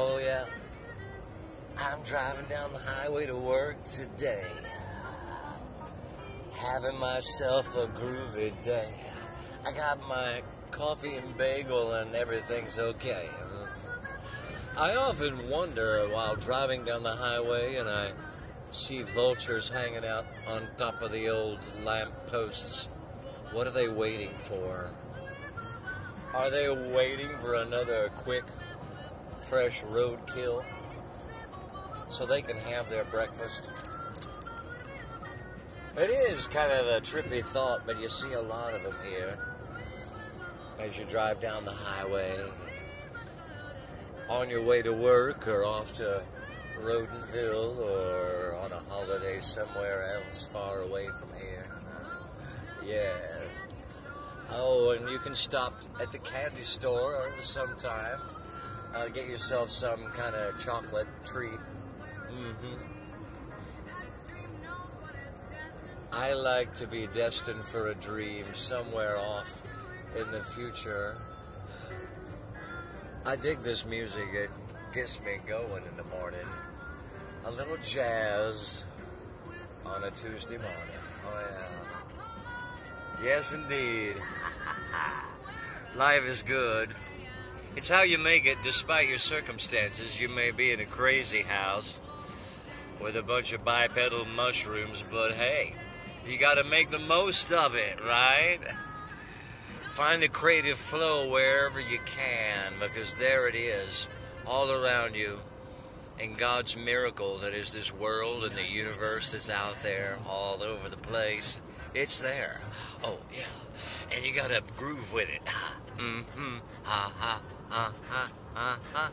Oh, yeah. I'm driving down the highway to work today. Having myself a groovy day. I got my coffee and bagel and everything's okay. I often wonder while driving down the highway and I see vultures hanging out on top of the old lamp posts. What are they waiting for? Are they waiting for another quick, fresh roadkill so they can have their breakfast? It is kind of a trippy thought, but you see a lot of them here as you drive down the highway on your way to work or off to Rodenville or on a holiday somewhere else far away from here. Yes. Oh, and you can stop at the candy store sometime. Uh, get yourself some kind of chocolate treat. Mm-hmm. I like to be destined for a dream somewhere off in the future. I dig this music. It gets me going in the morning. A little jazz on a Tuesday morning. Oh, yeah. Yes, indeed. Life is good. It's how you make it despite your circumstances. You may be in a crazy house with a bunch of bipedal mushrooms, but hey, you got to make the most of it, right? Find the creative flow wherever you can because there it is, all around you. And God's miracle that is this world and the universe that's out there all over the place, it's there. Oh, yeah. And you gotta groove with it. Ha mm-hmm. ha ha ha ha ha.